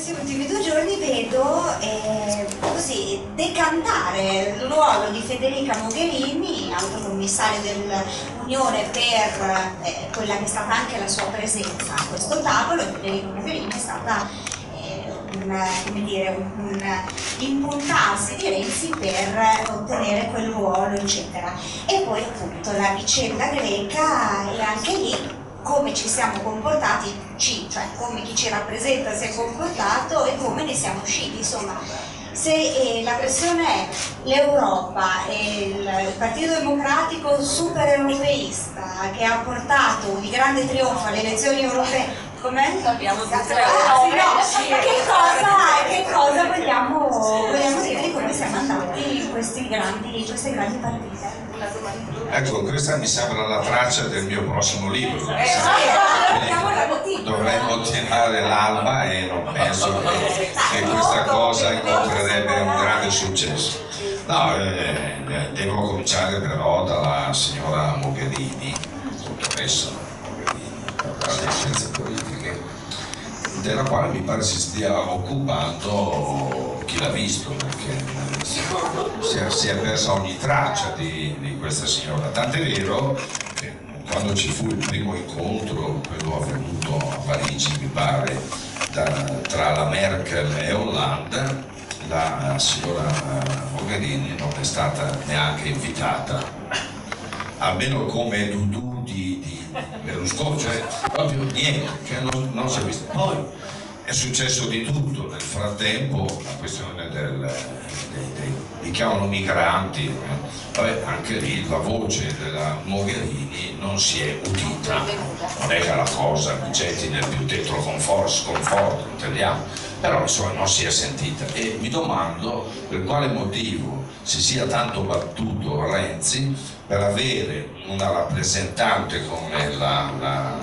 questi ultimi due giorni vedo eh, così decantare il ruolo di Federica Mogherini, alto commissario dell'Unione per eh, quella che è stata anche la sua presenza a questo tavolo, Federica Mogherini è stata eh, un, come dire, un, un impuntarsi di Renzi per ottenere quel ruolo, eccetera. E poi appunto la vicenda greca e anche lì come ci siamo comportati, ci, cioè come chi ci rappresenta si è comportato e come ne siamo usciti, insomma. Se eh, la questione è l'Europa e il, Partito Democratico super europeista che ha portato di grande trionfo alle elezioni europee come Abbiamo ore. che cosa, vogliamo, vogliamo dire di come siamo andati in questi grandi, queste grandi partite? Ecco, questa mi sembra la traccia del mio prossimo libro. Eh, la. Dovremmo tirare l'alba e non penso che, che questa cosa incontrerebbe un grande successo. No, eh, devo cominciare però dalla signora Mogherini, dottoressa Mogherini, per le scienze politiche, della quale mi pare si stia occupando chi l'ha visto, perché si è, si è persa ogni traccia di, di questa signora. Tant'è vero che quando ci fu il primo incontro, quello avvenuto a Parigi, mi pare, da- tra la Merkel e Hollande, la signora Mogherini non è stata neanche invitata, almeno come Dudu di, di Berlusconi, cioè proprio niente, cioè non, non si è visto. Poi è successo di tutto, nel frattempo la questione del, dei, dei, li chiamano migranti, eh, anche lì la voce della Mogherini non si è udita, non è che la cosa mi getti nel più dentro conforto, sconforto, intendiamo, però insomma non si è sentita. E mi domando per quale motivo si sia tanto battuto Renzi per avere una rappresentante come la, la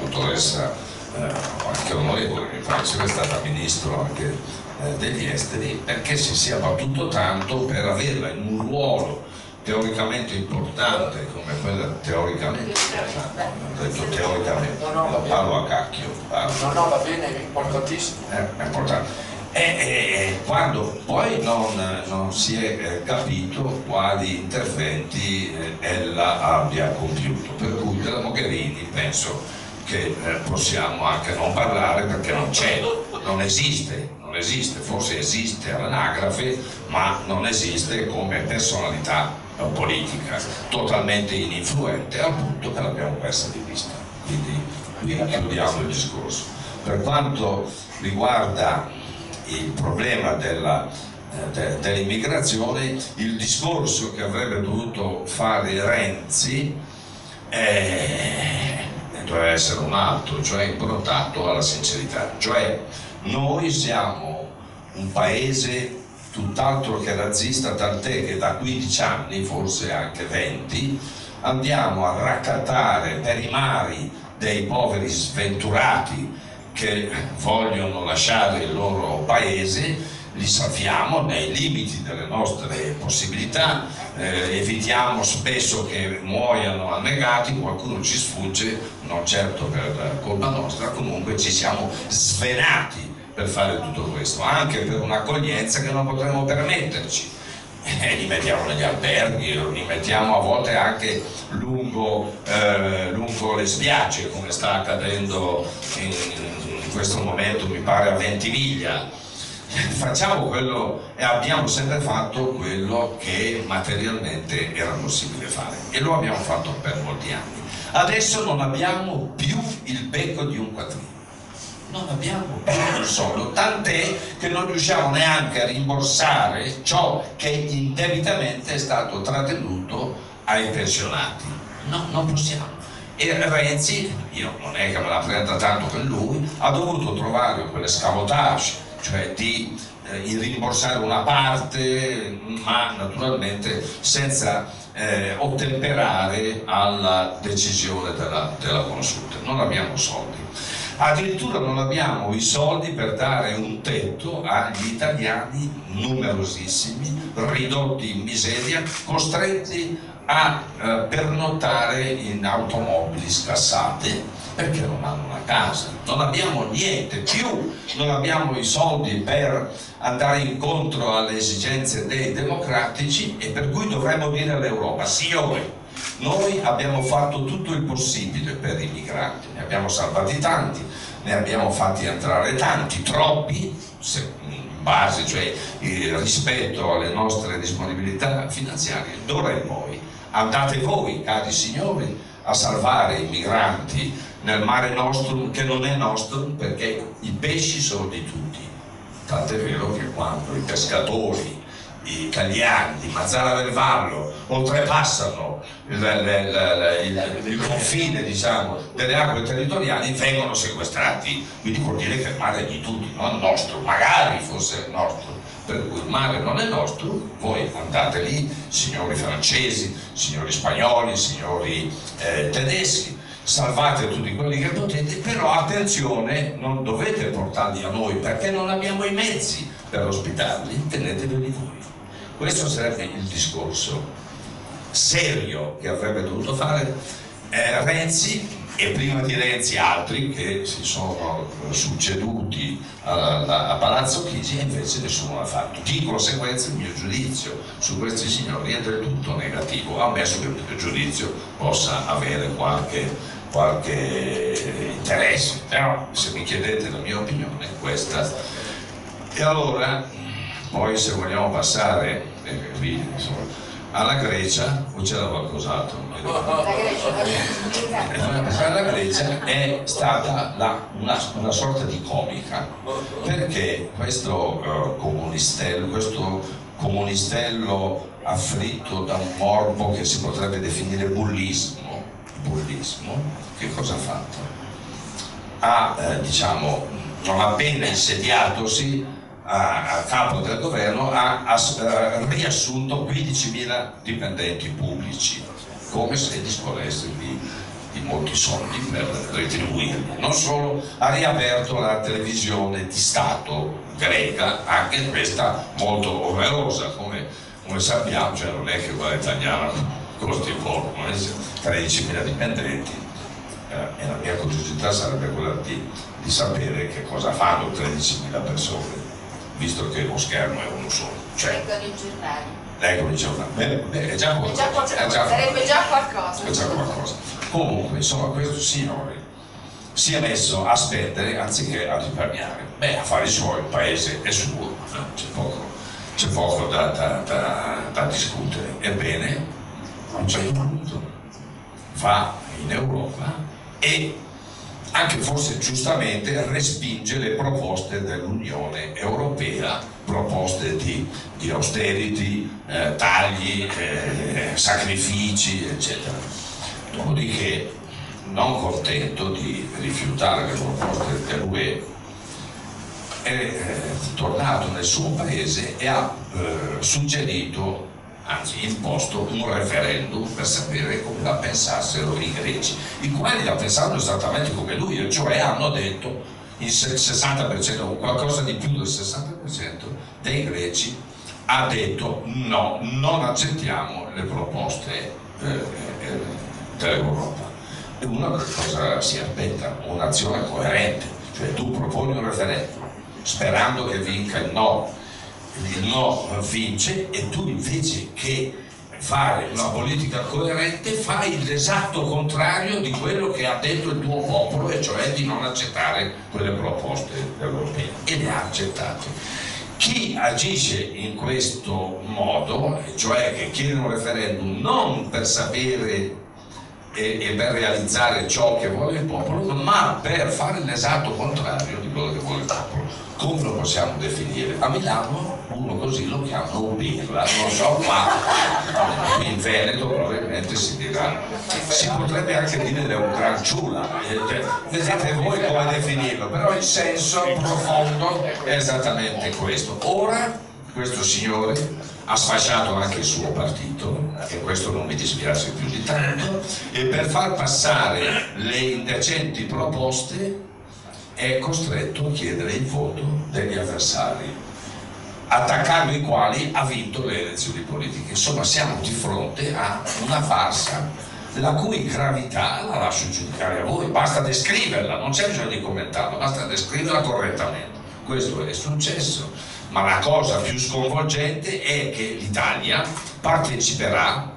dottoressa eh, anche onorevole, mi pare sia stata ministro anche eh, degli esteri, perché si sia battuto tanto per averla in un ruolo teoricamente importante come quella teoricamente, ho detto teoricamente, la parlo a cacchio, parlo. No, no, va bene, è importantissimo. Eh, è importante. E, e- quando poi non, non si è eh, capito quali interventi eh, ella abbia compiuto, per cui della Mogherini penso che eh, possiamo anche non parlare perché non c'è, non esiste, non esiste, forse esiste all'anagrafe, ma non esiste come personalità politica, totalmente ininfluente, al punto che l'abbiamo persa di vista. Quindi qui chiudiamo il discorso. Per quanto riguarda il problema eh, de- dell'immigrazione, il discorso che avrebbe dovuto fare Renzi eh, doveva essere un altro, cioè improntato alla sincerità. Cioè noi siamo un paese tutt'altro che razzista, tant'è che da 15 anni, forse anche 20, andiamo a raccattare per i mari dei poveri sventurati che vogliono lasciare il loro paese, li salviamo nei limiti delle nostre possibilità, eh, evitiamo spesso che muoiano annegati, qualcuno ci sfugge, non certo per colpa nostra, comunque ci siamo svenati per fare tutto questo, anche per un'accoglienza che non potremmo permetterci. Eh, li mettiamo negli alberghi, li mettiamo a volte anche lungo, eh, lungo le spiagge, come sta accadendo in, in questo momento, mi pare a Ventimiglia. Facciamo quello e abbiamo sempre fatto quello che materialmente era possibile fare e lo abbiamo fatto per molti anni. Adesso non abbiamo più il becco di un quattrino non abbiamo più un soldo, tant'è che non riusciamo neanche a rimborsare ciò che indebitamente è stato trattenuto ai pensionati. No, non possiamo. E Renzi, io non è che me la prenda tanto per lui, ha dovuto trovare quell'escamotage, cioè di eh, rimborsare una parte, ma naturalmente senza eh, ottemperare alla decisione della, della consulta. Non abbiamo soldi. Addirittura non abbiamo i soldi per dare un tetto agli italiani numerosissimi, ridotti in miseria, costretti a eh, pernottare in automobili scassate perché non hanno una casa, non abbiamo niente più, non abbiamo i soldi per andare incontro alle esigenze dei democratici e per cui dovremmo dire all'Europa, signori, noi abbiamo fatto tutto il possibile per i migranti, ne abbiamo salvati tanti, ne abbiamo fatti entrare tanti, troppi, se, in base, cioè rispetto alle nostre disponibilità finanziarie, d'ora in poi andate voi, cari signori, a salvare i migranti nel mare nostro che non è nostro perché i pesci sono di tutti. Tant'è vero che quando i pescatori, i italiani di Mazzara del Vallo oltrepassano il, il, il, il confine diciamo, delle acque territoriali vengono sequestrati, quindi vuol dire che il mare è di tutti, non nostro, magari fosse nostro per cui il mare non è nostro, voi andate lì, signori francesi, signori spagnoli, signori eh, tedeschi, salvate tutti quelli che potete, però attenzione, non dovete portarli a noi perché non abbiamo i mezzi per ospitarli, teneteveli voi. Questo sarebbe il discorso serio che avrebbe dovuto fare eh, Renzi e prima di Renzi altri che si sono succeduti a, a, Palazzo Chigi e invece nessuno l'ha fatto. Di conseguenza il mio giudizio su questi signori è del tutto negativo, ammesso che il giudizio possa avere qualche, qualche interesse, però se mi chiedete la mia opinione è questa. E allora, poi se vogliamo passare, eh, qui, insomma, alla Grecia o c'era qualcos'altro? La Grecia è stata la, una, una, sorta di comica perché questo, uh, comunistello, questo comunistello afflitto da un morbo che si potrebbe definire bullismo, bullismo che cosa ha fatto? Ha, eh, diciamo, non appena insediatosi a, capo del governo ha, ha, ha riassunto 15.000 dipendenti pubblici, come se disponesse di, di molti soldi per retribuirli. Non solo, ha riaperto la televisione di Stato greca, anche questa molto onerosa, come, come sappiamo, cioè non è che quella italiana costi poco, 13.000 dipendenti. Eh, e la mia curiosità sarebbe quella di, di sapere che cosa fanno 13.000 persone visto che lo schermo è uno solo. Cioè, leggono i giornali. Leggono i giornali, beh, è già qualcosa. È già qualcosa. È già sarebbe già qualcosa. È già qualcosa. Comunque, insomma, questo signore si è messo a spendere anziché a risparmiare. Beh, a fare i suoi, il paese è suo, c'è poco, c'è poco da, da, da, da discutere. Ebbene, a un certo punto va in Europa e anche forse giustamente respinge le proposte dell'Unione Europea, proposte di, di austerity, eh, tagli, eh, sacrifici, eccetera. Dopodiché, non contento di rifiutare le proposte dell'UE, è eh, tornato nel suo paese e ha eh, suggerito anzi imposto un referendum per sapere come la pensassero i greci, i quali la pensavano esattamente come lui, cioè hanno detto il 60% o qualcosa di più del 60% dei greci ha detto no, non accettiamo le proposte eh, eh, dell'Europa. E uno cosa si aspetta? Un'azione coerente, cioè tu proponi un referendum sperando che vinca il no il no vince e tu invece che fare una politica coerente fai l'esatto contrario di quello che ha detto il tuo popolo e cioè di non accettare quelle proposte europee e le ha accettate. Chi agisce in questo modo cioè che chiede un referendum non per sapere e, per realizzare ciò che vuole il popolo ma per fare l'esatto contrario di quello che vuole il popolo come lo possiamo definire? a Milano uno così lo chiamano birra, non so qua, in Veneto probabilmente si dirà, si potrebbe anche dire un gran ciula, eh, vedete voi come definirlo, però il senso profondo è esattamente questo. Ora questo signore ha sfasciato anche il suo partito, e questo non mi dispiace più di tanto, e per far passare le indecenti proposte è costretto a chiedere il voto degli avversari attaccando i quali ha vinto le elezioni politiche. Insomma, siamo di fronte a una farsa la cui gravità la lascio giudicare a voi, basta descriverla, non c'è bisogno di commentarla, basta descriverla correttamente. Questo è successo, ma la cosa più sconvolgente è che l'Italia parteciperà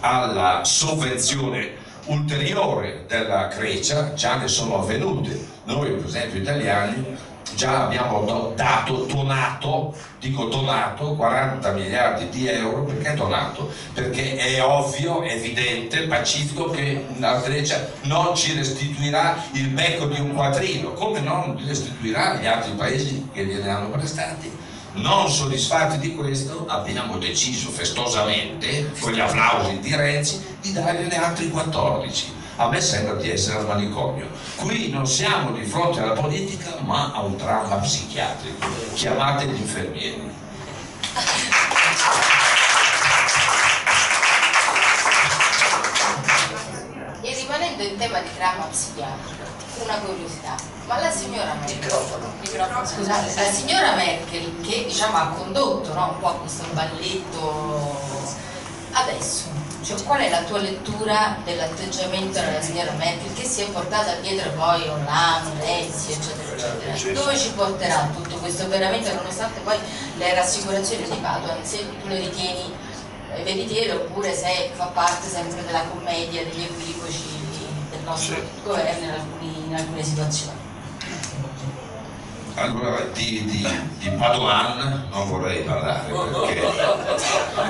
alla sovvenzione ulteriore della Grecia, già ne sono avvenute. Noi, per esempio, italiani, già abbiamo dato, donato, dico donato, 40 miliardi di euro, perché donato? Perché è ovvio, evidente, pacifico che la Grecia non ci restituirà il becco di un quadrino, come non restituirà gli altri paesi che gliene hanno prestati. Non soddisfatti di questo abbiamo deciso festosamente, con gli applausi di Renzi, di dargliene altri 14 a me sembra di essere al manicomio. Qui non siamo di fronte alla politica, ma a un dramma psichiatrico. Chiamate gli infermieri. E rimanendo in tema di dramma psichiatrico, una curiosità, ma la signora Merkel, scusate, la signora Merkel che diciamo ha condotto no, un po' questo balletto adesso, cioè, qual è la tua lettura dell'atteggiamento della signora Merkel che si è portata dietro poi Hollande, Renzi, eccetera, eccetera? Dove ci porterà tutto questo veramente, nonostante poi le rassicurazioni di Padoan, se tu le ritieni eh, veritiere oppure se fa parte sempre della commedia degli equivoci del nostro Sì. governo in, alcuni- in alcune situazioni? Allora, di, di, di Padoan non vorrei parlare perché,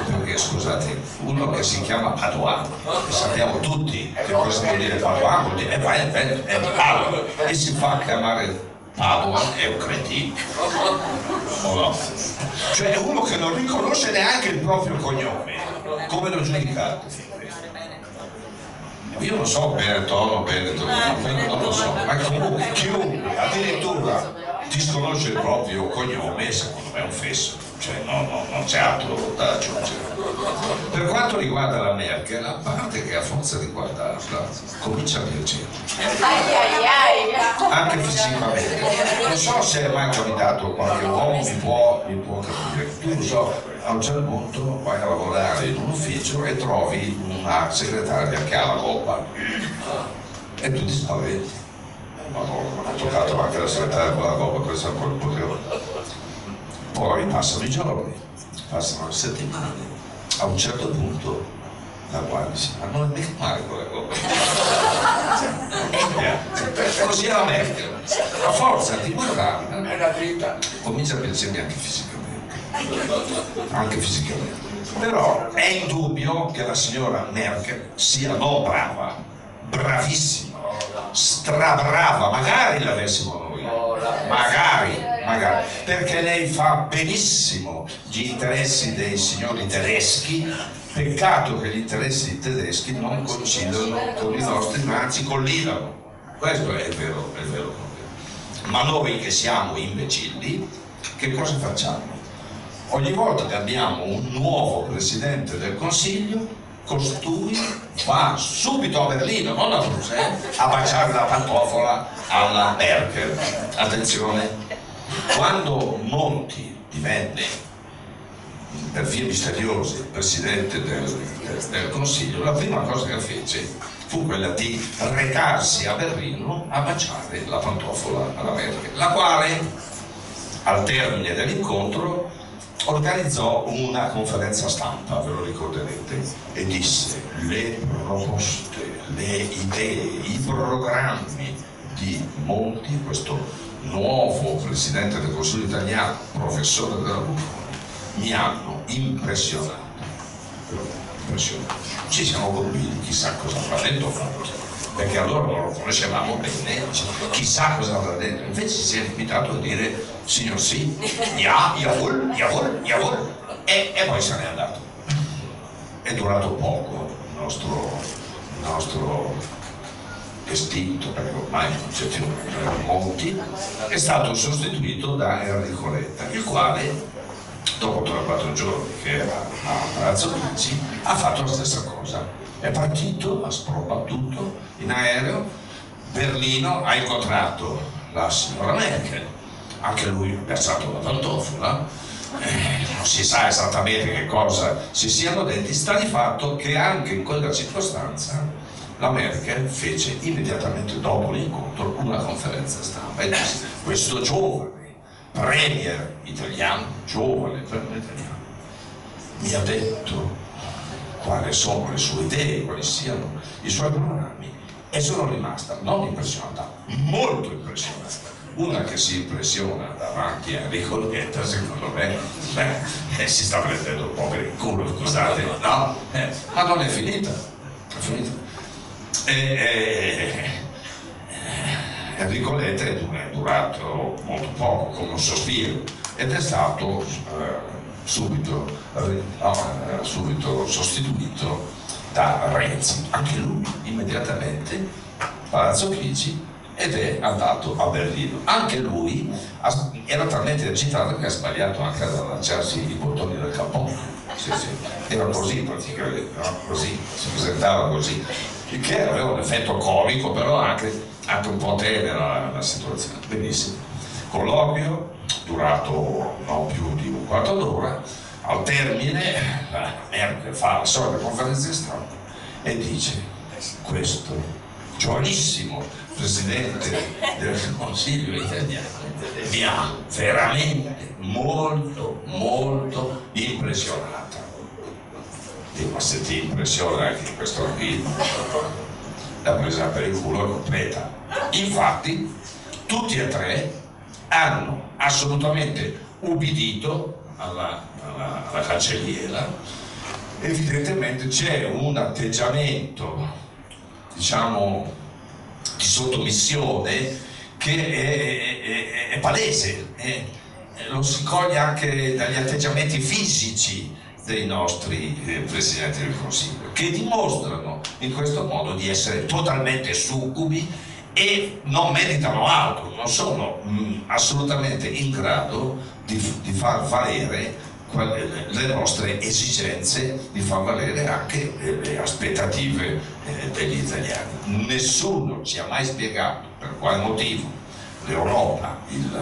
perché, scusate, uno che si chiama Padoan, sappiamo tutti che cosa vuol dire Padoan, vuol dire, eh, vai, è di Padova, e si fa chiamare Padoan è un cretino, o no? Cioè è uno che non riconosce neanche il proprio cognome, come lo giudicate? Io non so Benetton, Benetton, non lo so, ma comunque chiunque addirittura disconosce il proprio cognome, secondo me è un fesso, cioè no, no, non c'è altro da aggiungere. Per quanto riguarda la Merkel, a parte che a forza di guardarla comincia a piacere, anche fisicamente. Non so se è mai capitato qualche uomo mi può, mi può capire. Tu so, a un certo punto vai a lavorare in un ufficio e trovi una segretaria che ha la coppa e tu ti spaventi. Ha toccato anche la segretaria con la coppa, questo è un po' il potere. Poi passano i giorni, passano le settimane, a un certo punto la guardi, si ma non è mica male quella coppa. Eh, Così la Merkel, a forza di guardarla È la dritta. comincia a piacermi anche fisicamente. Anche fisicamente. Però è indubbio che la signora Merkel sia non brava, bravissima, strabrava, magari l'avessimo noi, magari, magari, perché lei fa benissimo gli interessi dei signori tedeschi, peccato che gli interessi tedeschi non coincidono con i nostri, ma anzi colligano. Questo è il vero, è il vero problema. Ma noi che siamo imbecilli, che cosa facciamo? Ogni volta che abbiamo un nuovo Presidente del Consiglio, costui va subito a Berlino, non a Bruxelles, a baciare la pantofola alla Merkel. Attenzione, quando Monti divenne per vie misteriose Presidente del, del- del Consiglio, la prima cosa che fece fu quella di recarsi a Berlino a baciare la pantofola alla Merkel, la quale al termine dell'incontro organizzò una conferenza stampa, ve lo ricorderete, e disse le proposte, le idee, i programmi di Monti, questo nuovo Presidente del Consiglio italiano, professore della Bocconi, mi hanno impressionato. impressionato. Ci siamo convinti, chissà cosa avrà detto Monti, perché allora non lo conoscevamo bene, chissà cosa avrà detto. Invece si è limitato a dire signor sì, ja, jawohl, jawohl, jawohl, e, e poi se n'è andato. È durato poco il nostro, il nostro estinto, perché ormai non c'è più Monti, è stato sostituito da Enrico Letta, il quale dopo 3-4 giorni che era a Palazzo Chigi, ha fatto la stessa cosa. È partito, ha sprombattuto in aereo, Berlino ha incontrato la signora Merkel, anche lui ha piazzato la pantofola, eh, non si sa esattamente che cosa si siano detti, sta di fatto che anche in quella circostanza la Merkel fece immediatamente dopo l'incontro una conferenza stampa. E disse questo giovane premier italiano, giovane premier italiano, mi ha detto quali sono le sue idee, quali siano i suoi programmi e sono rimasta non impressionata, molto impressionata. Una che si impressiona davanti a Enrico Letta, secondo me, beh, eh, si sta prendendo un po' per il culo, scusate, no? Eh, ma non è finita, è finita. E, e, Enrico Letta è durato molto poco, come un sospiro, ed è stato eh, subito, no, subito sostituito da Renzi, anche lui immediatamente, Palazzo Chigi, ed è andato a Berlino. Anche lui era talmente agitato che ha sbagliato anche ad allacciarsi i bottoni del cappotto. Sì, sì. Era così praticamente, no? così, si presentava così, il che aveva un effetto comico, però anche, anche un po' tenera la, situazione. Benissimo. Colloquio durato non più di un quarto d'ora, al termine Merkel fa la solita conferenza di stampa e dice questo giovanissimo presidente del Consiglio italiano. Mi ha veramente molto molto impressionata ma se ti impressiona anche questo qui la presa per il culo è completa. Infatti tutti e tre hanno assolutamente ubbidito alla, alla, alla cancelliera, evidentemente c'è un atteggiamento, diciamo, di sottomissione che è, è, è palese, è, lo si coglie anche dagli atteggiamenti fisici dei nostri eh, presidenti del Consiglio, che dimostrano in questo modo di essere totalmente succubi e non meritano altro, non sono mh, mm, assolutamente in grado di, di, far valere le nostre esigenze, di far valere anche le aspettative eh, degli italiani. Nessuno ci ha mai spiegato per quale motivo l'Europa,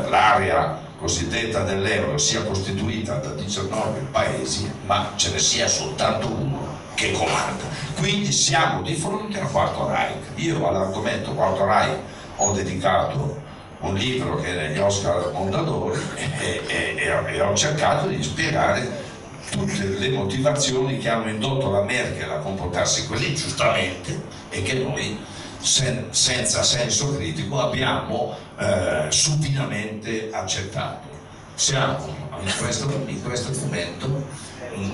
l'area cosiddetta dell'euro sia costituita da 19 paesi, ma ce ne sia soltanto uno che comanda. Quindi siamo di fronte al quarto Reich. Io all'argomento quarto Reich ho dedicato un libro che è negli Oscar Mondadori e, e, e, e ho cercato di spiegare tutte le motivazioni che hanno indotto la Merkel a comportarsi così giustamente e che noi sen, senza senso critico abbiamo eh, supinamente accettato. Siamo in questo, in questo momento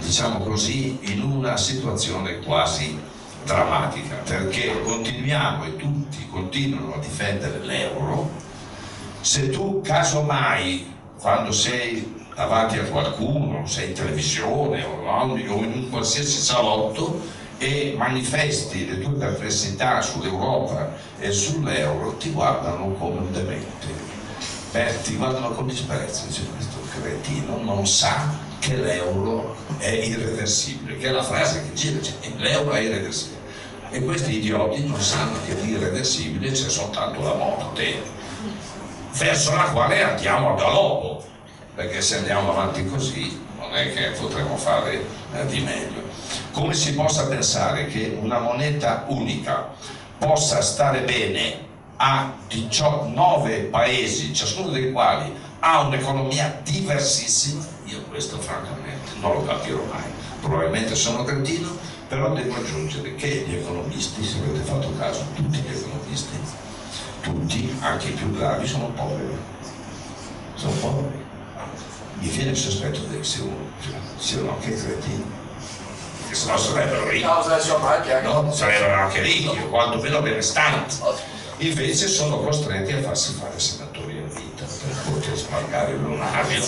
diciamo così, in una situazione quasi drammatica, perché continuiamo e tutti continuano a difendere l'euro, se tu casomai, quando sei davanti a qualcuno, sei in televisione o in un qualsiasi salotto e manifesti le tue perplessità sull'Europa e sull'euro, ti guardano come un demente. Beh, ti guardano con disprezzo, dice questo cretino non sa che l'euro è irreversibile, che è la frase che gira, cioè, l'euro è irreversibile. E questi idioti non sanno che di irreversibile c'è soltanto la morte, verso la quale andiamo a galoppo, perché se andiamo avanti così non è che potremo fare eh, di meglio. Come si possa pensare che una moneta unica possa stare bene a 19 paesi, ciascuno dei quali ha un'economia diversissima, io questo francamente non lo capirò mai. Probabilmente sono cretino, però devo aggiungere che gli economisti, se avete fatto caso, tutti gli economisti, tutti, anche i più bravi, sono poveri. Sono poveri. Mi viene il sospetto che siano, siano anche cretini. Che se no sarebbero ricchi. No, sarebbero anche ricchi, o quantomeno benestanti. Invece sono costretti a farsi fare senatori a vita per poter sbarcare il lunario.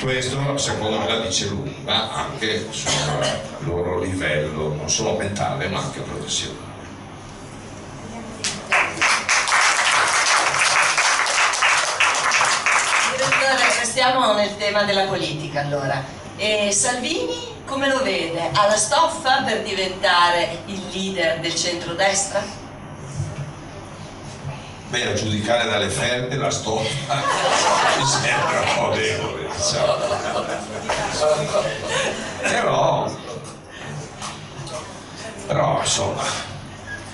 Questo secondo me la dice lunga anche sul loro livello, non solo mentale ma anche professionale. Restiamo nel tema della politica allora. E Salvini come lo vede? Ha la stoffa per diventare il leader del centrodestra? Beh, a giudicare dalle ferde la stoffa mi sembra un po' debole, diciamo. Però, però insomma,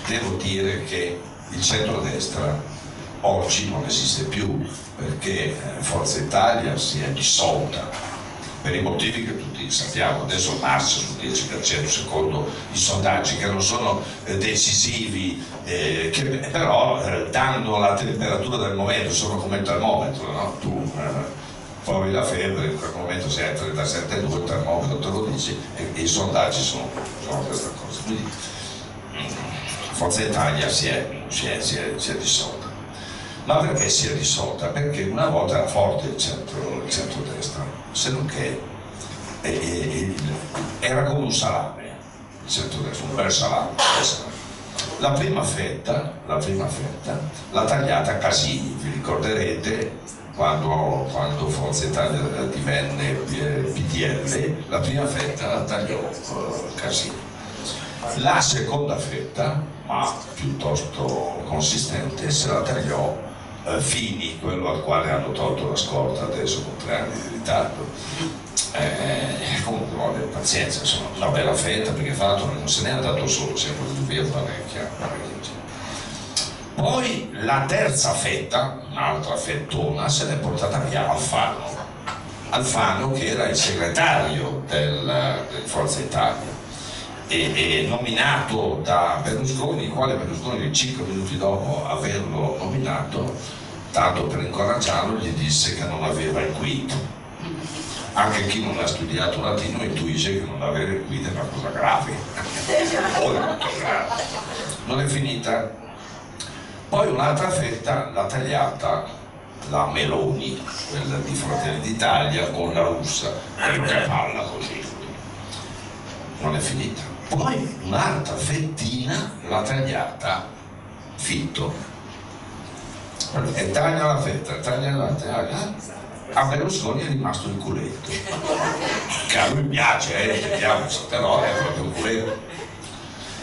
devo dire che il centrodestra oggi non esiste più perché eh, Forza Italia si è dissolta per i motivi che tutti sappiamo, adesso marcia sul 10% secondo i sondaggi che non sono eh, decisivi, eh, che però eh, danno la temperatura del momento, sono come il termometro, no? tu eh, la febbre, in quel momento sei a 37,2, il termometro te lo dici e, e i sondaggi sono, sono questa cosa. Quindi mm, Forza Italia si è, si è, si è, si è dissolta. Ma perché si è dissolta? Perché una volta era forte il centro, il centro-destra, se non che eh, eh, era come un salame, il centro-destra, un bel salame. La prima fetta, la prima fetta l'ha tagliata Casini, vi ricorderete quando, quando Forza Italia divenne PDL, la prima fetta la tagliò uh, Casini. La seconda fetta, ma piuttosto consistente, se la tagliò eh, Fini, quello al quale hanno tolto la scorta adesso con tre anni di ritardo. Eh, comunque vuole pazienza, insomma, una bella fetta perché l'altro non se n'è andato solo, si è portato via parecchia. Poi la terza fetta, un'altra fettona, se l'è portata via Alfano. Alfano che era il segretario del, del Forza Italia e, e, nominato da Berlusconi, il quale Berlusconi 5 minuti dopo averlo nominato, tanto per incoraggiarlo, gli disse che non aveva il quid. Anche chi non ha studiato latino intuisce che non avere il quid è una cosa grave, molto grave. Non è finita. Poi un'altra fetta l'ha tagliata la Meloni, quella di Fratelli d'Italia, con la russa, che palla così. Non è finita poi un'altra fettina l'ha tagliata Fitto e taglia la fetta, taglia la taglia a Berlusconi è rimasto il culetto. Che a lui piace, eh, però è proprio un culetto.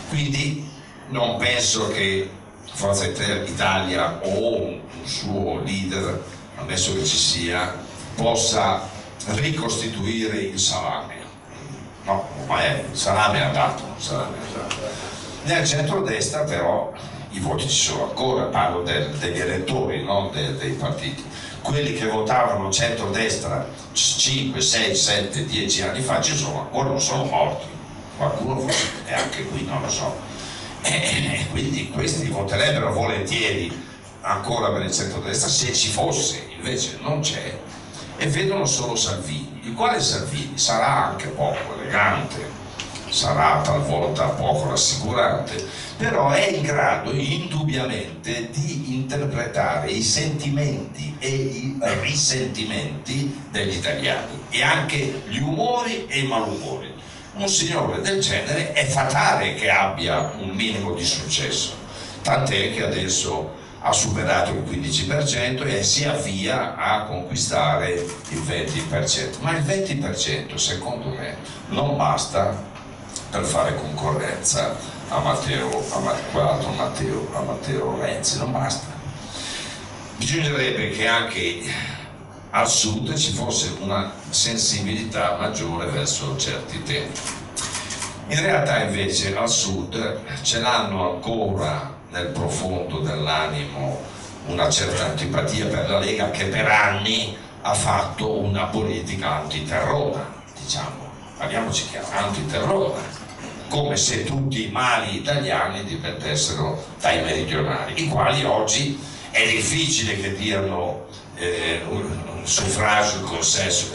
Quindi non penso che Forza Italia o un suo leader, ammesso che ci sia, possa ricostituire il salame no, ma è, salame è andato, salame è andato. Nel centro-destra però i voti ci sono ancora, parlo del, degli elettori, non de, dei partiti. Quelli che votavano centro-destra 5, 6, 7, 10 anni fa ci sono ancora, non sono morti. Qualcuno forse è anche qui, non lo so. E quindi questi voterebbero volentieri ancora per il centro-destra se ci fosse, invece non c'è e vedono solo Salvini, il quale Salvini sarà anche poco elegante, sarà talvolta poco rassicurante, però è in grado indubbiamente di interpretare i sentimenti e i risentimenti degli italiani e anche gli umori e i malumori. Un signore del genere è fatale che abbia un minimo di successo, tant'è che adesso ha superato il 15% e si avvia a conquistare il 20%. Ma il 20% secondo me non basta per fare concorrenza a Matteo, a Matteo, Matteo, a Matteo Renzi, non basta. Bisognerebbe che anche al sud ci fosse una sensibilità maggiore verso certi temi. In realtà invece al sud ce l'hanno ancora nel profondo dell'animo una certa antipatia per la Lega che per anni ha fatto una politica antiterrora, diciamo, parliamoci chiaro, antiterrora, come se tutti i mali italiani dipendessero dai meridionali, i quali oggi è difficile che diano eh, un suffragio, il consenso.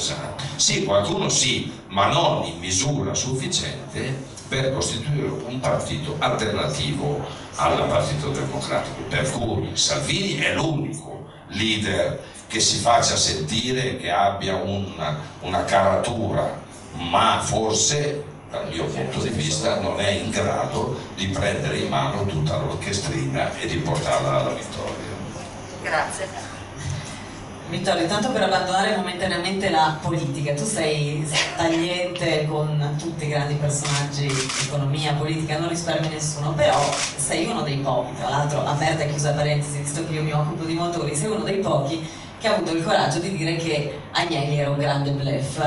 Sì, qualcuno sì, ma non in misura sufficiente per costituire un partito alternativo al Partito Democratico. Per cui Salvini è l'unico leader che si faccia sentire, che abbia una, una caratura, ma forse dal mio punto di vista non è in grado di prendere in mano tutta l'orchestrina e di portarla alla vittoria. Grazie. Vittorio, tanto per abbandonare momentaneamente la politica, tu sei tagliente con tutti i grandi personaggi, economia, politica, non risparmi nessuno, però sei uno dei pochi, tra l'altro aperta e chiusa parentesi, visto che io mi occupo di motori, sei uno dei pochi che ha avuto il coraggio di dire che Agnelli era un grande bluff.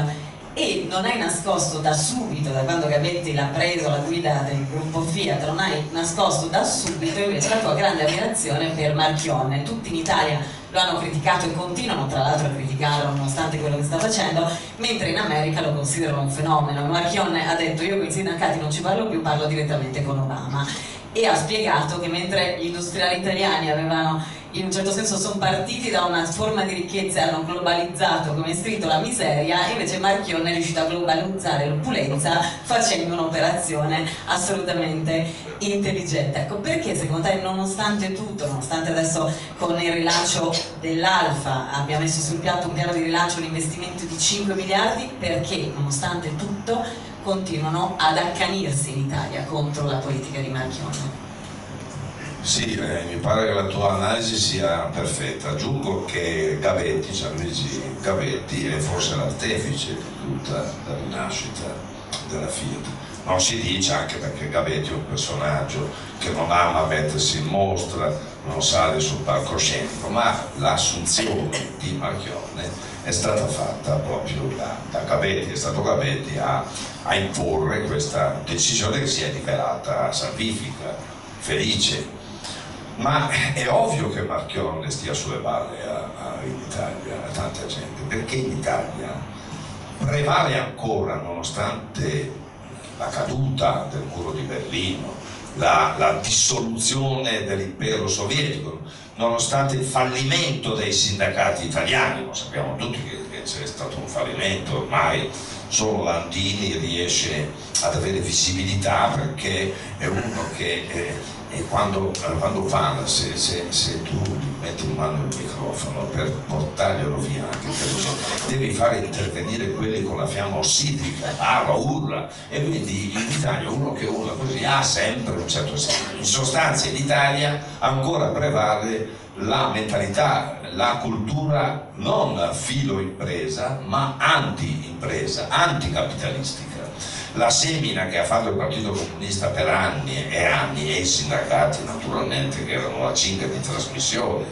E non hai nascosto da subito, da quando Gabetti l'ha preso la guida del gruppo Fiat, non hai nascosto da subito invece la tua grande ammirazione per Marchionne. Tutti in Italia lo hanno criticato e continuano tra l'altro a criticarlo nonostante quello che sta facendo, mentre in America lo considerano un fenomeno. Marchionne ha detto io con i sindacati non ci parlo più, parlo direttamente con Obama e ha spiegato che mentre gli industriali italiani avevano in un certo senso sono partiti da una forma di ricchezza e hanno globalizzato come è scritto la miseria invece Marchionne è riuscito a globalizzare l'opulenza facendo un'operazione assolutamente intelligente. Ecco perché secondo te nonostante tutto nonostante adesso con il rilancio dell'Alfa abbia messo sul piatto un piano di rilancio un investimento di 5 miliardi perché nonostante tutto continuano ad accanirsi in Italia contro la politica di Marchionne sì, eh, mi pare che la tua analisi sia perfetta. Aggiungo che Gavetti, Gianluigi Gavetti, è forse l'artefice di tutta la rinascita della Fiat. Non si dice anche perché Gavetti è un personaggio che non ama mettersi in mostra, non sale sul palcoscenico, ma l'assunzione di Marchionne è stata fatta proprio da, da Gavetti, è stato Gavetti a, a imporre questa decisione che si è rivelata salvifica, felice ma è ovvio che Marchionne stia sulle a, in Italia, a tanta gente, perché in Italia prevale ancora, nonostante la caduta del muro di Berlino, la, la dissoluzione dell'impero sovietico, nonostante il fallimento dei sindacati italiani, lo sappiamo tutti che c'è stato un fallimento, ormai solo Landini riesce ad avere visibilità perché è uno che... Eh, e quando, quando parla, se, se, se, tu metti in mano il microfono per portarglielo via anche per devi fare intervenire quelli con la fiamma ossidrica, parla, urla. E quindi in Italia uno che urla così ha sempre un certo senso. In sostanza in Italia ancora prevale la mentalità, la cultura non filo impresa ma anti impresa, anticapitalistica la semina che ha fatto il Partito Comunista per anni e anni e i sindacati naturalmente che erano la cinghia di trasmissione,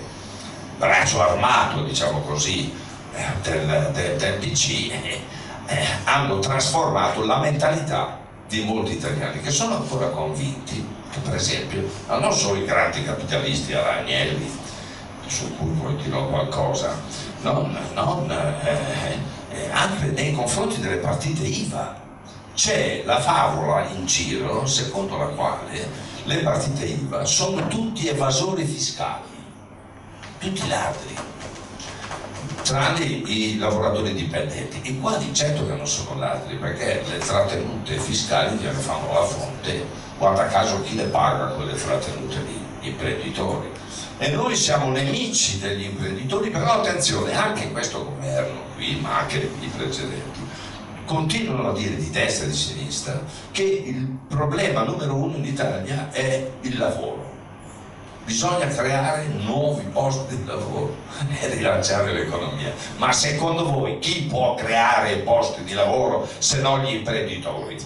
braccio armato diciamo così eh, del, del, del PC, eh, eh, hanno trasformato la mentalità di molti italiani che sono ancora convinti che per esempio non solo i grandi capitalisti alla Agnelli, su cui poi dirò qualcosa, non, non eh, eh, anche nei confronti delle partite IVA c'è la favola in giro secondo la quale le partite IVA sono tutti evasori fiscali, tutti ladri, tranne i lavoratori dipendenti, i quali certo che non sono ladri perché le trattenute fiscali gliene fanno la fonte, guarda caso chi le paga quelle trattenute lì, gli imprenditori. E noi siamo nemici degli imprenditori, però attenzione, anche questo governo qui, ma anche i precedenti, continuano a dire di destra e di sinistra che il problema numero uno in Italia è il lavoro. Bisogna creare nuovi posti di lavoro e rilanciare l'economia. Ma secondo voi chi può creare posti di lavoro se non gli imprenditori?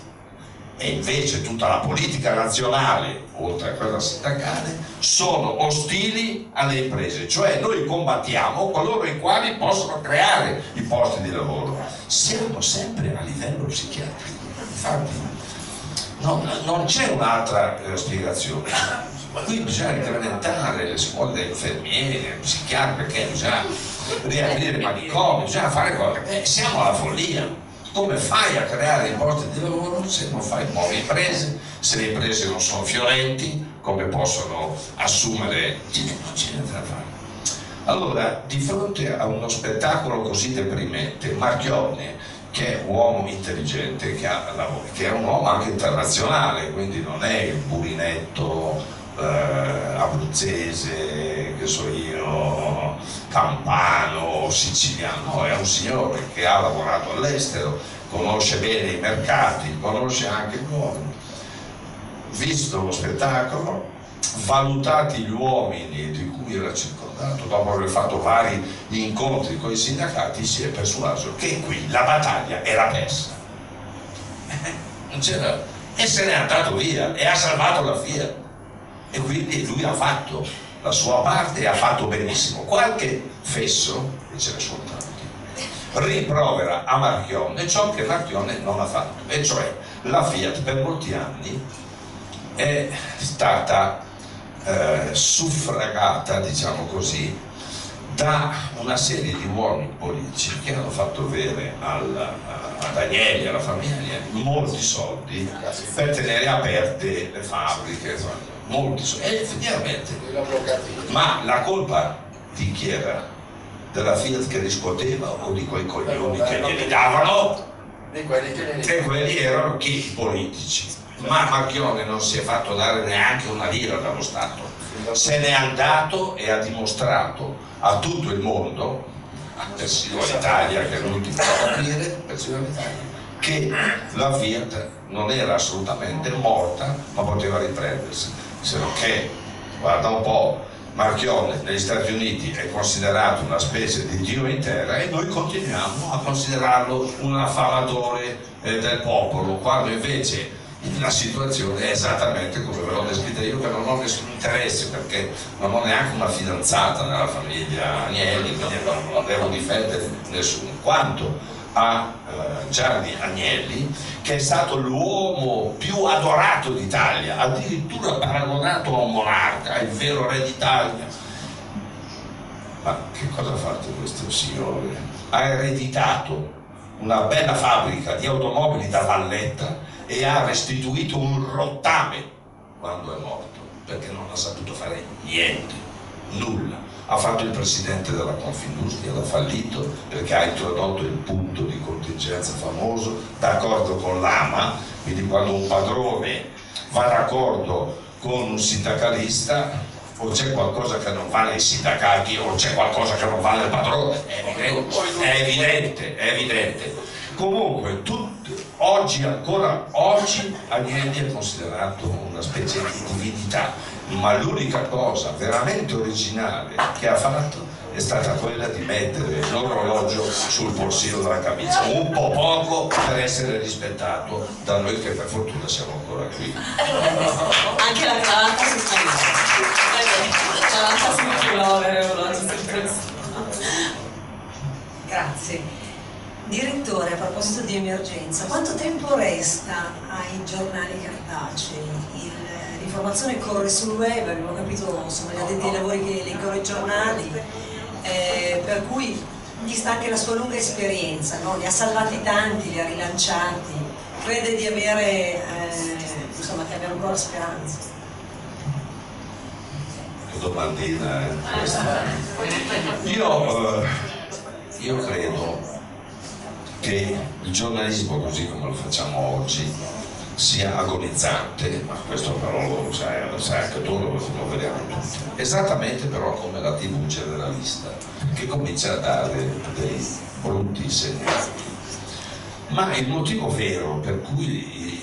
E invece tutta la politica nazionale, oltre a quella sindacale, sono ostili alle imprese, cioè noi combattiamo coloro i quali possono creare i posti di lavoro. Siamo sempre a livello psichiatrico, infatti non, non c'è un'altra eh, spiegazione. Qui bisogna incrementare le scuole delle infermiere, psichiatri, perché bisogna riaprire i manicomi, bisogna fare cose. Eh, siamo alla follia come fai a creare i posti di lavoro se non fai nuove imprese, se le imprese non sono fiorenti, come possono assumere Allora, di fronte a uno spettacolo così deprimente, Marchione, che è un uomo intelligente, che, ha, che è un uomo anche internazionale, quindi non è il burinetto eh, abruzzese, che so io, campano, siciliano, è un signore che ha lavorato all'estero, conosce bene i mercati, conosce anche gli uomini. Visto lo spettacolo, valutati gli uomini di cui era circondato, dopo aver fatto vari incontri con i sindacati, si è persuaso che qui la battaglia era persa. Non c'era, e se n'è andato via e ha salvato la Fiat e quindi lui ha fatto la sua parte e ha fatto benissimo. Qualche fesso, e ce ne sono tanti, rimprovera a Marchionne ciò che Marchionne non ha fatto, e cioè la Fiat per molti anni è stata eh, suffragata, diciamo così, da una serie di uomini politici che hanno fatto avere al, ad Agnelli, alla famiglia molti soldi per tenere aperte le fabbriche, insomma, molti. E effettivamente, ma la colpa di chi era? Della Fiat che riscuoteva o di quei coglioni che glieli davano? Di quelli che ne E quelli erano chi? I politici. Ma Marchione non si è fatto dare neanche una lira dallo Stato. Se n'è andato e ha dimostrato a tutto il mondo, persino all'Italia, che è l'ultimo a capire, persino all'Italia, che la Fiat non era assolutamente morta, ma poteva riprendersi. Se non che, guarda un po', Marchione negli Stati Uniti è considerato una specie di dio in terra e noi continuiamo a considerarlo un affamatore eh, del popolo, quando invece la situazione è esattamente come ve l'ho descritta io che non ho nessun interesse perché non ho neanche una fidanzata nella famiglia Agnelli, quindi non, non devo difendere nessuno. Quanto a eh, Gianni Agnelli, che è stato l'uomo più adorato d'Italia, addirittura paragonato a un monarca, il vero re d'Italia. Ma che cosa ha fatto questo signore? Ha ereditato una bella fabbrica di automobili da Valletta e ha restituito un rottame quando è morto, perché non ha saputo fare niente, nulla. Ha fatto il presidente della Confindustria, l'ha fallito perché ha introdotto il punto di contingenza famoso, d'accordo con l'AMA, quindi quando un padrone va d'accordo con un sindacalista o c'è qualcosa che non va nei sindacati o c'è qualcosa che non va nel padrone, è evidente, è evidente, è evidente. Comunque, tut- oggi, ancora oggi, Agnelli è considerato una specie di divinità, ma l'unica cosa veramente originale che ha fatto è stata quella di mettere l'orologio sul polsino della camicia, un po' poco per essere rispettato da noi che per fortuna siamo ancora qui. Anche la cravatta si fa La cravatta si chiude, l'orologio sul polsino. Grazie. Direttore, a proposito di emergenza, quanto tempo resta ai giornali cartacei? L'informazione corre sul web, abbiamo capito, insomma, gli addetti ai lavori che leggono i giornali, eh, per cui vista anche la sua lunga esperienza, no? li ha salvati tanti, li ha rilanciati, crede di avere, eh, insomma, che abbiamo ancora speranza. Domandina questa? Io, eh, io credo che il giornalismo così come lo facciamo oggi sia agonizzante, ma questo però lo sai, lo sai anche tu, lo, lo vediamo tutti. Esattamente però come la TV generalista, che comincia a dare dei brutti segnali. Ma il motivo vero per cui i,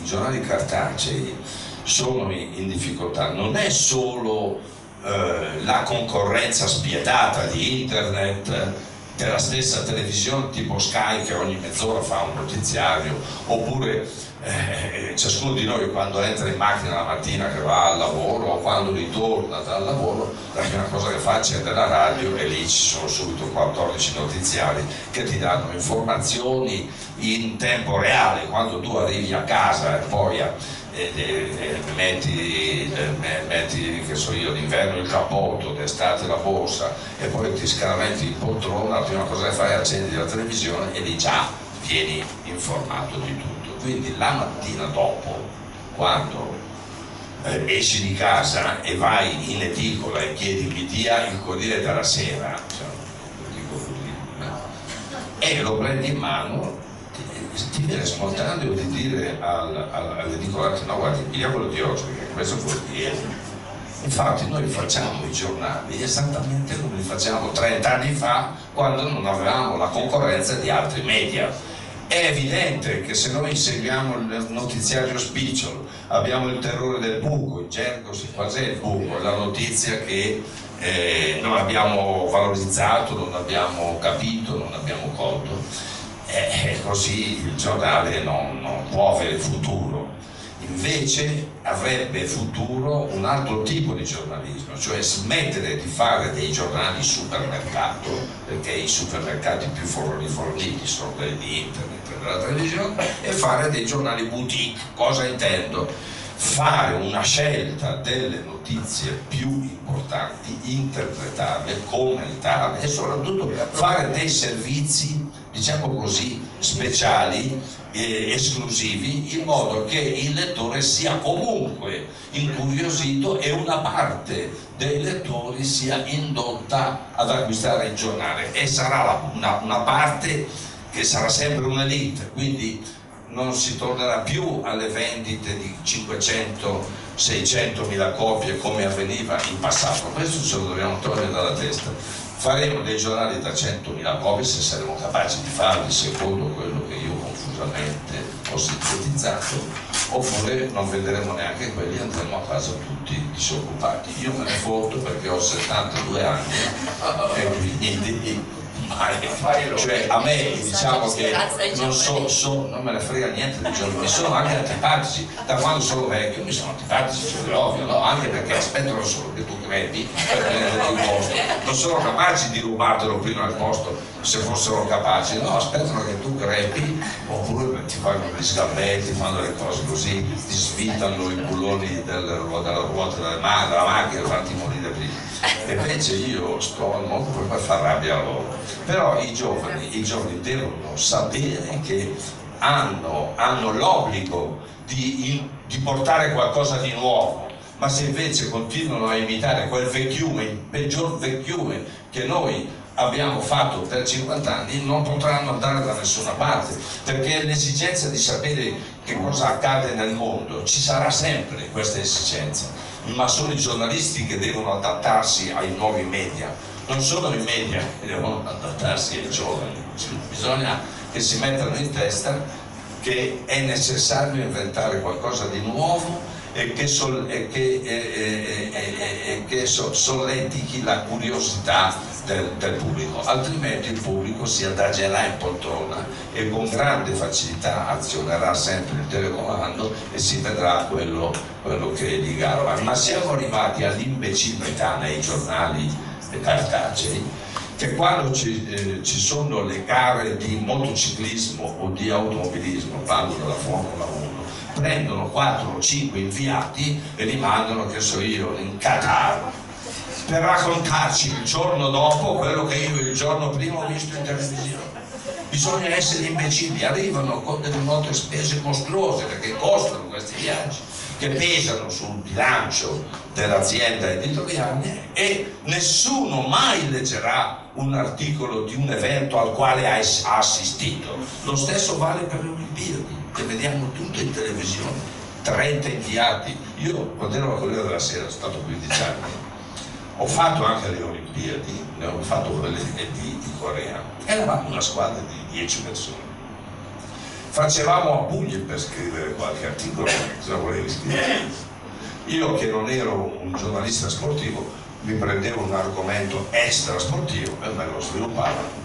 i giornali cartacei sono in, difficoltà non è solo eh, la concorrenza spietata di internet, della stessa televisione tipo Sky che ogni mezz'ora fa un notiziario, oppure eh, ciascuno di noi quando entra in macchina la mattina che va al lavoro o quando ritorna dal lavoro, la prima cosa che fa è accendere la radio e lì ci sono subito 14 notiziari che ti danno informazioni in tempo reale, quando tu arrivi a casa e poi a- metti, eh, me- metti, che so io, d'inverno il cappotto, d'estate la borsa e poi ti scaraventi in poltrona, la prima cosa che fai è accendi la televisione e lì già vieni informato di tutto. Quindi la mattina dopo, quando eh, esci di casa e vai in edicola e chiedi mi dia il Corriere della Sera, cioè, dico eh, e lo prendi in mano, ti, viene spontaneo di dire al, al, all'edicolante no guardi, quello di oggi perché questo è quello di ieri. Infatti noi facciamo i giornali esattamente come li facciamo 30 anni fa quando non avevamo la concorrenza di altri media. È evidente che se noi seguiamo il notiziario spicciolo, abbiamo il terrore del buco, in gergo si cos'è il buco? È la notizia che eh, non abbiamo valorizzato, non abbiamo capito, non abbiamo colto. E così il giornale non, non può avere futuro. invece avrebbe futuro un altro tipo di giornalismo, cioè smettere di fare dei giornali supermercato, perché i supermercati più forniti sono quelli di internet e della televisione, e fare dei giornali boutique. Cosa intendo? Fare una scelta delle notizie più importanti, interpretarle, commentarle e soprattutto fare dei servizi, diciamo così, speciali eh, esclusivi in modo che il lettore sia comunque incuriosito e una parte dei lettori sia indotta ad acquistare il giornale e sarà una, una parte che sarà sempre un'elite, quindi non si tornerà più alle vendite di 500-600 mila copie come avveniva in passato, questo ce lo dobbiamo togliere dalla testa. Faremo dei giornali da 100.000 copie se saremo capaci di farli secondo quello che io confusamente ho sintetizzato, oppure non venderemo neanche quelli e andremo a casa tutti disoccupati. Io me ne foto perché ho 72 anni e quindi cioè a me diciamo che non, so, so, non me ne frega niente dei giorni, mi sono anche antipatici, da quando sono vecchio mi sono antipatici, cioè, ovvio, no? anche perché aspettano solo che tu crepi per prenderti il posto, non sono capaci di rubartelo prima al posto se fossero capaci, no, aspettano che tu crepi oppure ti fanno gli sgambetti, fanno le cose così, ti svitano i bulloni della ruota della, macchina per farti morire prima invece io sto al mondo per far rabbia a loro. Però i giovani, i giovani devono sapere che hanno, hanno l'obbligo di, di portare qualcosa di nuovo, ma se invece continuano a imitare quel vecchiume, il peggior vecchiume che noi abbiamo fatto per 50 anni non potranno andare da nessuna parte perché l'esigenza di sapere che cosa accade nel mondo. Ci sarà sempre questa esigenza ma sono i giornalisti che devono adattarsi ai nuovi media, non sono i media che devono adattarsi ai giovani, bisogna che si mettano in testa che è necessario inventare qualcosa di nuovo e che, sol, e che, e, e, che solletichi la curiosità del, del, pubblico, altrimenti il pubblico si adagerà in poltrona e con grande facilità azionerà sempre il telecomando e si vedrà quello, quello che gli garba. Ma siamo arrivati all'imbecillità nei giornali cartacei che quando ci, eh, ci, sono le gare di motociclismo o di automobilismo, parlo della Formula 1, prendono 4 o 5 inviati e li mandano, che so io, in Qatar per raccontarci il giorno dopo quello che io il giorno prima ho visto in televisione. Bisogna essere imbecilli, arrivano con delle note spese mostruose perché costano questi viaggi che pesano sul bilancio dell'azienda editoriale e nessuno mai leggerà un articolo di un evento al quale ha assistito. Lo stesso vale per le Olimpiadi che vediamo tutto in televisione, 30 inviati. Io quando ero a Corriere della Sera, sono stato 15 anni, ho fatto anche le Olimpiadi, ne ho fatto quelle di, di Corea, eravamo una squadra di 10 persone. Facevamo a pugni per scrivere qualche articolo, cosa volevi scrivere. Io che non ero un giornalista sportivo, mi prendevo un argomento extra sportivo e me lo sviluppavo.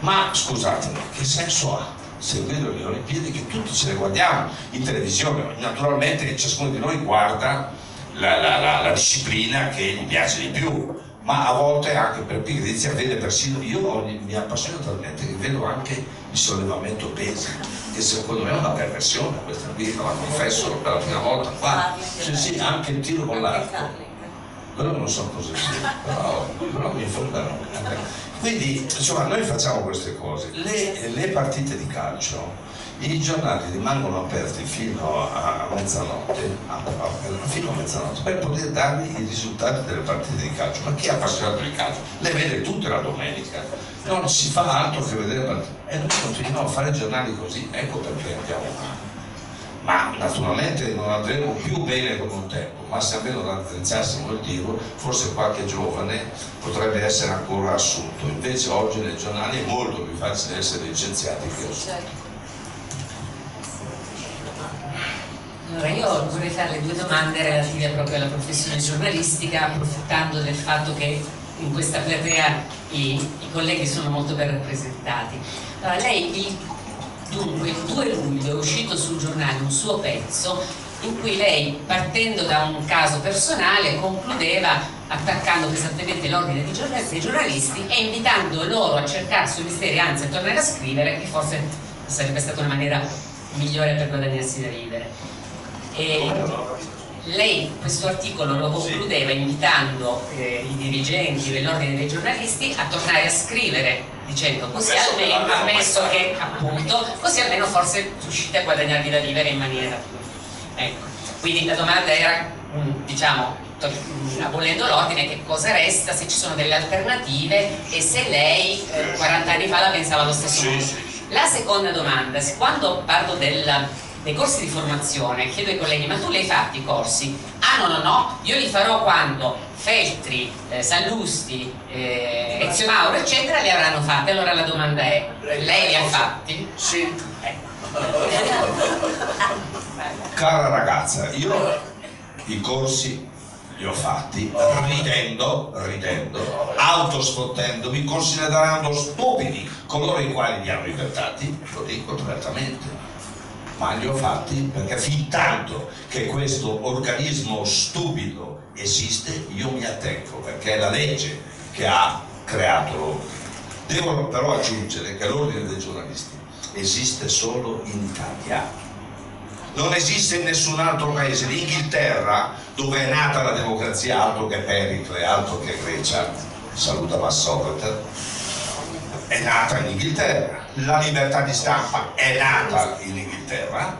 Ma scusatemi, che senso ha? Seguendo le Olimpiadi che tutti ce le guardiamo in televisione, naturalmente ciascuno di noi guarda la, la, la, la disciplina che gli piace di più, ma a volte anche per pigrizia vede persino, io mi appassiono talmente che vedo anche il sollevamento pesi, che secondo me è una perversione, questa qui la confesso per la prima volta qua, sì, sì, anche il tiro con l'arco. Quello non so cosa sia, però, però mi informerò. Quindi insomma noi facciamo queste cose, le, le, partite di calcio, i giornali rimangono aperti fino a mezzanotte, fino a mezzanotte per poter darvi i risultati delle partite di calcio, ma chi è appassionato di calcio? Le vede tutte la domenica, non si fa altro che vedere partite. E noi continuiamo a fare giornali così, ecco perché andiamo avanti ma naturalmente non andremo più bene con un tempo, ma se almeno raddrizzassimo il tiro, forse qualche giovane potrebbe essere ancora assunto. Invece oggi nei giornali è molto più facile essere licenziati che assunti. Certo. Allora io vorrei farle due domande relative proprio alla professione giornalistica, approfittando del fatto che in questa platea i, i colleghi sono molto ben rappresentati. Allora, lei il Dunque il 2 luglio è uscito sul giornale un suo pezzo in cui lei, partendo da un caso personale, concludeva attaccando pesantemente l'ordine dei giornalisti, e invitando loro a cercarsi i misteri, anzi a tornare a scrivere, che forse sarebbe stata una maniera migliore per guadagnarsi da vivere. E lei questo articolo lo concludeva invitando eh, i dirigenti dell'ordine dei giornalisti a tornare a scrivere dicendo così almeno, ammesso che appunto, così almeno forse riuscite a guadagnarvi da vivere in maniera ecco. Quindi la domanda era, mm, diciamo, mm, abolendo l'ordine, che cosa resta, se ci sono delle alternative e se lei eh, 40 anni fa la pensava allo stesso modo. La seconda domanda, se- quando parlo del- dei corsi di formazione, chiedo ai colleghi, ma tu li hai fatti i corsi? Ah no, no, no, io li farò quando Feltri, eh, Sallusti, eh, Ezio Mauro, eccetera, li avranno fatti. Allora la domanda è, lei li ha fatti? Sì. Cara ragazza, io i corsi li ho fatti ridendo, ridendo, autosfottendomi, considerando stupidi coloro i quali li hanno inventati, lo dico apertamente, ma li ho fatti perché fin tanto che questo organismo stupido esiste, io mi attengo, perché è la legge che ha creato l'ordine. Devo però aggiungere che l'ordine dei giornalisti esiste solo in Italia non esiste in nessun altro paese. L'Inghilterra, dove è nata la democrazia, altro che Pericle, altro che Grecia, saluta Massocrate, è nata in Inghilterra. La libertà di stampa è nata in Inghilterra,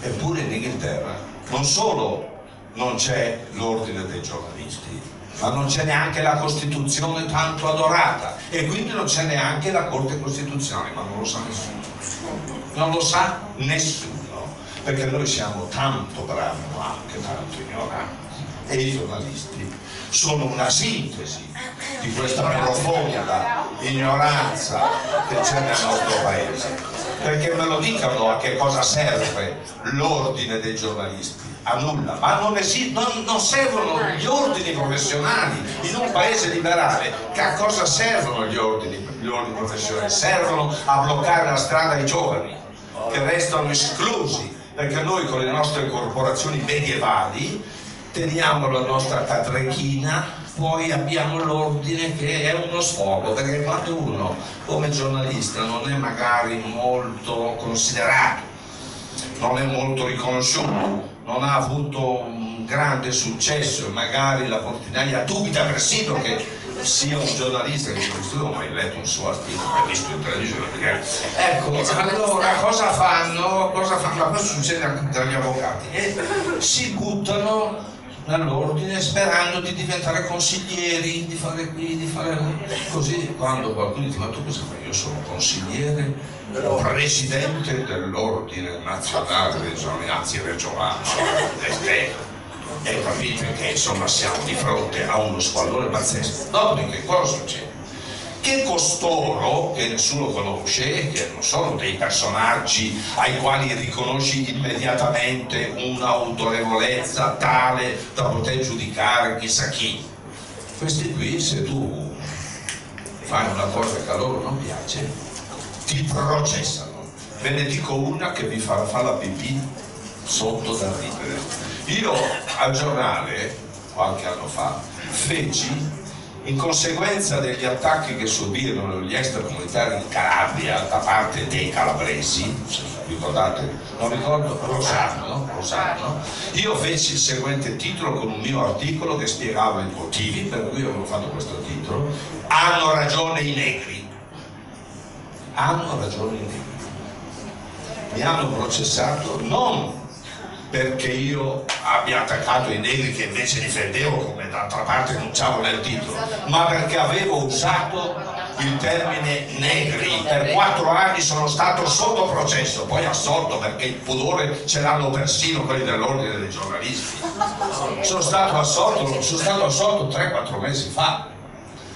eppure in Inghilterra non solo non c'è l'ordine dei giornalisti, ma non c'è neanche la Costituzione tanto adorata e quindi non c'è neanche la Corte Costituzionale, ma non lo sa nessuno. Non lo sa nessuno perché noi siamo tanto bravi ma anche tanto ignoranti e i giornalisti sono una sintesi di questa profonda ignoranza che c'è nel nostro paese perché me lo dicano a che cosa serve l'ordine dei giornalisti a nulla, ma non, esi- non, non servono gli ordini professionali in un paese liberale. Che a cosa servono gli ordini, gli ordini professionali? Servono a bloccare la strada ai giovani che restano esclusi perché noi con le nostre corporazioni medievali teniamo la nostra catrechina, poi abbiamo l'ordine che è uno sfogo, perché quando uno come giornalista non è magari molto considerato, non è molto riconosciuto, non ha avuto un grande successo e magari la portinaia dubita persino che sia un giornalista che non ho mai letto un suo articolo, mai visto in televisione, ecco, allora cosa fanno? Cosa fanno? Questo succede anche tra gli avvocati e si buttano nell'ordine sperando di diventare consiglieri, di fare qui, di fare così. Quando qualcuno dice ma tu cosa fai? Io sono consigliere, presidente dell'ordine nazionale dei giornali, anzi regionale, e capite che insomma siamo di fronte a uno squallore pazzesco. Dopodiché cosa succede? Che costoro, che nessuno conosce, che non sono dei personaggi ai quali riconosci immediatamente un'autorevolezza tale da poter giudicare chissà chi, questi qui se tu fai una cosa che a loro non piace, ti processano. Ve ne dico una che vi farà fare la pipì sotto da ridere. Io al giornale, qualche anno fa, feci, in conseguenza degli attacchi che subirono gli extracomunitari in Calabria da parte dei calabresi, ricordate, non ricordo, Rosano, Rosano, io feci il seguente titolo con un mio articolo che spiegava i motivi per cui avevo fatto questo titolo, hanno ragione i negri, hanno ragione i negri, mi hanno processato non perché io abbia attaccato i negri che invece difendevo, come d'altra parte annunciavo nel titolo, ma perché avevo usato il termine negri. Per quattro anni sono stato sotto processo, poi assolto perché il pudore ce l'hanno persino quelli dell'ordine dei giornalisti. Sono stato assolto, sono stato assolto 3-4 mesi fa.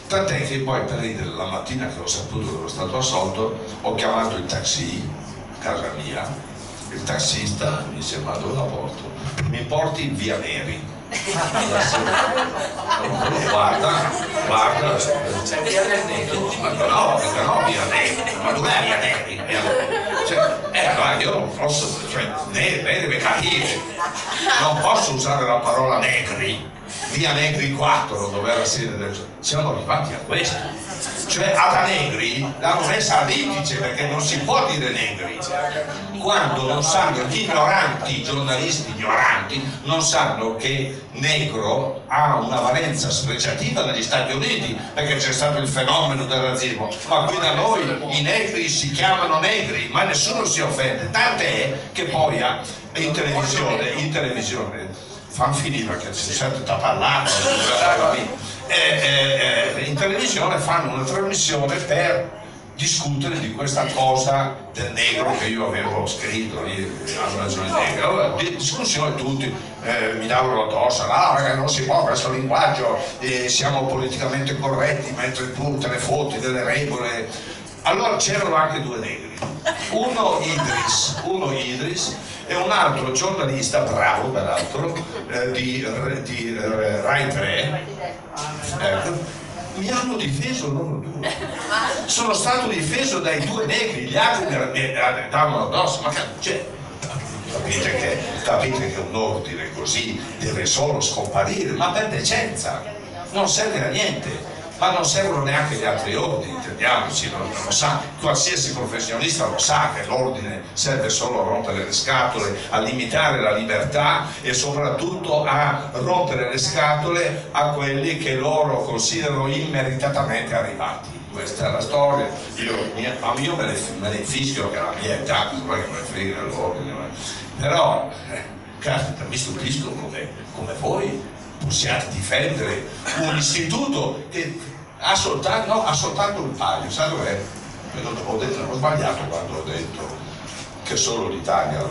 Tant'è che poi per ridere la mattina che ho saputo che ero stato assolto, ho chiamato il taxi a casa mia il tassista mi dice ma dove la porto? Mi porti in via Neri. guarda, guarda, c'è via Neri. No, no via Neri, ma dov'è via Neri? Cioè, eh, allora io non posso, cioè, lei deve capire, non posso usare la parola negri, via Negri 4 dove era sede del siamo arrivati a questo. Cioè Ada Negri l'hanno messa all'indice perché non si può dire negri. Quando non sanno gli ignoranti, i giornalisti ignoranti non sanno che negro ha una valenza speciativa negli Stati Uniti perché c'è stato il fenomeno del razzismo ma qui da noi i negri si chiamano negri ma nessuno si offende. Tant'è che poi in televisione, in televisione fan finire che si sente da parlare eh, eh, eh, in televisione fanno una trasmissione per discutere di questa cosa del negro che io avevo scritto alla ragione negra allora discussione tutti eh, mi davano addosso ah non si può questo linguaggio eh, siamo politicamente corretti mentre tu te ne fotti delle regole allora c'erano anche due negri uno Idris uno Idris e un altro giornalista, bravo peraltro, eh, di, di eh, Rai 3, ecco, mi hanno difeso loro due. Sono stato difeso dai due negri, gli altri mi davano addosso, ma cioè, capite che, capite che un ordine così deve solo scomparire, ma per decenza, non serve a niente ma non servono neanche gli altri ordini, intendiamoci, lo, lo sa, qualsiasi professionista lo sa che l'ordine serve solo a rompere le scatole, a limitare la libertà e soprattutto a rompere le scatole a quelli che loro considerano immeritatamente arrivati. Questa è la storia, io, io me, ne, me ne infischio che la mia età, non è che me l'ordine, però, eh, caspita, mi stupisco come, come voi possiate difendere un istituto che ha soltanto, no, ha soltanto un paio, sa dov'è? Ho, detto, ho sbagliato quando ho detto che solo l'Italia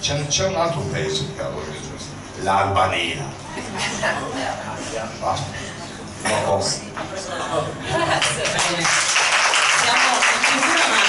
c'è, c'è un altro paese che ha l'organizzazione, l'Albania. Basta. No, Siamo in chiusura, ma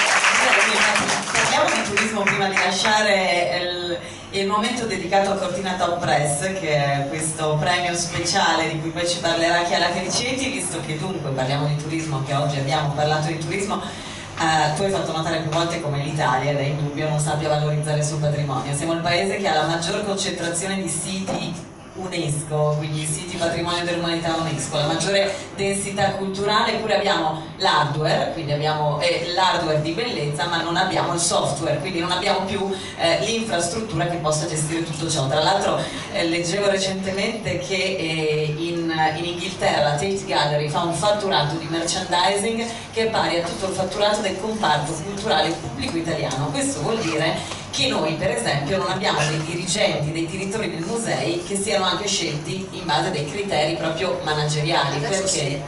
parliamo di turismo prima di lasciare il il momento dedicato a Cortina Top Press, che è questo premio speciale di cui poi ci parlerà Chiara Feliceti, visto che dunque parliamo di turismo, che oggi abbiamo parlato di turismo, eh, tu hai fatto notare più volte come l'Italia, ed è indubbio, non sappia valorizzare il suo patrimonio. Siamo il paese che ha la maggior concentrazione di siti UNESCO, quindi siti patrimonio dell'umanità UNESCO, la maggiore densità culturale, eppure abbiamo l'hardware, quindi abbiamo eh, l'hardware di bellezza, ma non abbiamo il software, quindi non abbiamo più eh, l'infrastruttura che possa gestire tutto ciò. Tra l'altro eh, leggevo recentemente che eh, in, in, Inghilterra la Tate Gallery fa un fatturato di merchandising che è pari a tutto il fatturato del comparto culturale pubblico italiano. Questo vuol dire che noi per esempio non abbiamo dei dirigenti, dei direttori dei musei che siano anche scelti in base a dei criteri proprio manageriali. Perché?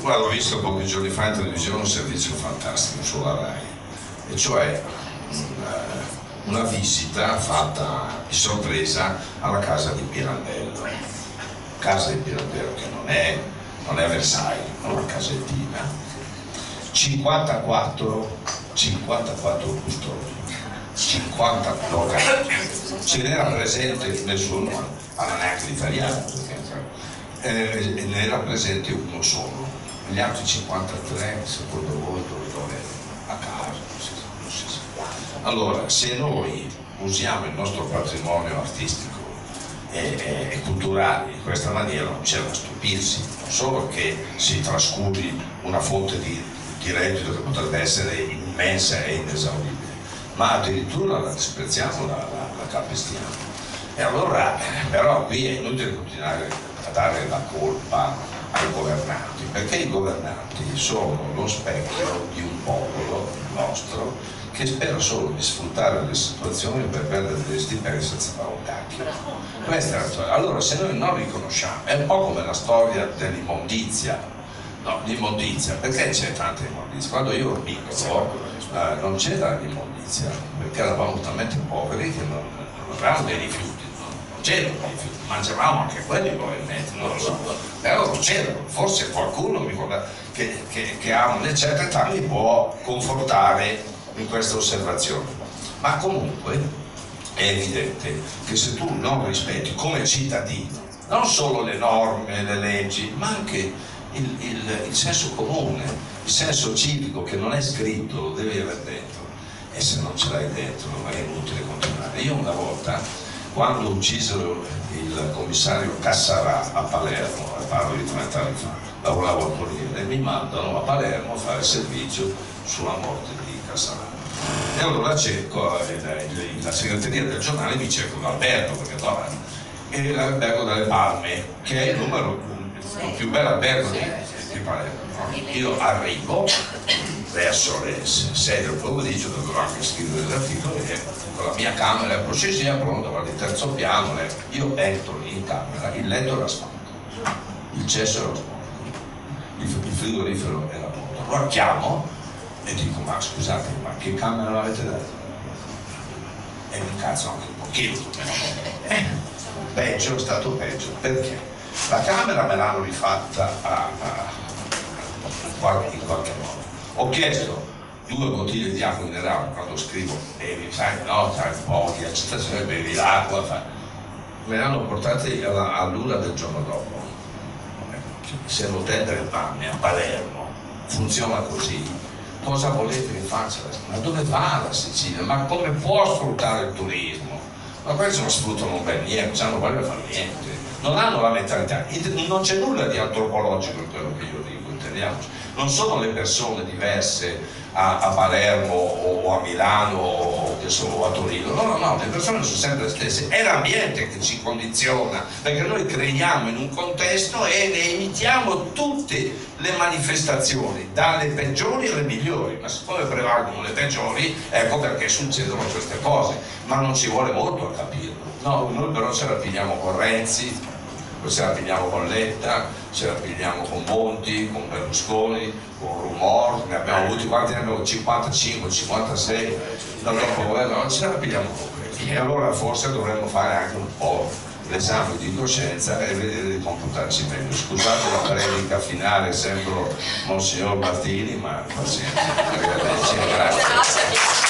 Guarda, ho visto pochi giorni fa in televisione un servizio fantastico sulla RAI, e cioè una, una visita fatta di sorpresa alla casa di Pirandello. Casa di Pirandello che non è, non è Versailles, è una casettina. 54, 54 custodi 50 locali, ce n'era presente nessuno, ma non neanche l'italiano, eh, ne era presente uno solo, gli altri 53 secondo voi dove dovevano? A casa, non si, sa. Allora, se noi usiamo il nostro patrimonio artistico e, e, e culturale in questa maniera non c'è da stupirsi, non solo che si trascuri una fonte di, di reddito che potrebbe essere immensa e inesauribile, ma addirittura la disprezziamo, la, la, la calpestiamo. E allora, però qui è inutile continuare a dare la colpa ai governanti, perché i governanti sono lo specchio di un popolo nostro che spera solo di sfruttare le situazioni per perdere degli stipendi senza fare un cacchio. Questa è la storia. Allora se noi non riconosciamo, è un po' come la storia dell'immondizia, no, l'immondizia, perché c'è tanta immondizia? Quando io ero piccolo eh, non c'era l'immondizia, perché eravamo talmente poveri che non, non avevamo dei rifiuti, non c'erano dei rifiuti, mangiavamo anche quelli probabilmente, non lo so, però non c'erano, forse qualcuno ricorda, che, che, che ha una certa età mi può confortare in questa osservazione. Ma comunque è evidente che se tu non rispetti come cittadino non solo le norme, le leggi, ma anche il, il, il senso comune, il senso civico che non è scritto, lo devi avere dentro. e se non ce l'hai dentro è inutile continuare. Io una volta, quando uccisero il commissario Cassarà a Palermo, parlo di 30 anni fa, lavoravo al Corriere, mi mandano a Palermo a fare servizio sulla morte di Cassarà. E allora cerco, eh, la segreteria del giornale mi cerca un albergo, perché no, è l'albergo delle Palme, che è il numero, il più bello albergo di Palermo. Io arrivo verso le 6 del pomeriggio, dovevo anche scrivere l'articolo, e con la mia camera a processia pronta, vado di terzo piano, io entro in camera, il letto era spento, il cesso era spento, il frigorifero era pronto. Allora chiamo e dico, ma scusate, ma che camera l'avete dato? E mi cazzo anche un pochino. Eh, peggio, è stato peggio, perché? La camera me l'hanno rifatta a, a, in qualche modo. Ho chiesto due bottiglie di acqua minerale quando scrivo, bevi, sai, no, sai, un po' di accettazione, bevi l'acqua, fa. me le hanno portate all'una del giorno dopo. Se l'hotel delle Panne a Palermo funziona così, cosa volete che faccia? Ma dove va la Sicilia? Ma come può sfruttare il turismo? Ma questi non sfruttano per niente, non hanno voglia di fare niente, non hanno la mentalità, non c'è nulla di antropologico in quello che io dico, intendiamoci. Non sono le persone diverse a, a Palermo o, a Milano o, o, a Torino, no, no, no, le persone sono sempre le stesse, è l'ambiente che ci condiziona, perché noi creiamo in un contesto e ne imitiamo tutte le manifestazioni, dalle peggiori alle migliori, ma siccome prevalgono le peggiori, ecco perché succedono queste cose, ma non ci vuole molto a capirlo. No, noi però ce la pigliamo con Renzi, ce la pigliamo con Letta, ce la pigliamo con Monti, con Berlusconi, con Rumor, ne abbiamo avuti quanti ne abbiamo? 55, 56 dal dopoguerra, non ce la pigliamo con questi. E allora forse dovremmo fare anche un po' l'esame di coscienza e vedere di comportarci meglio. Scusate la predica finale, sembro Monsignor Martini, ma pazienza.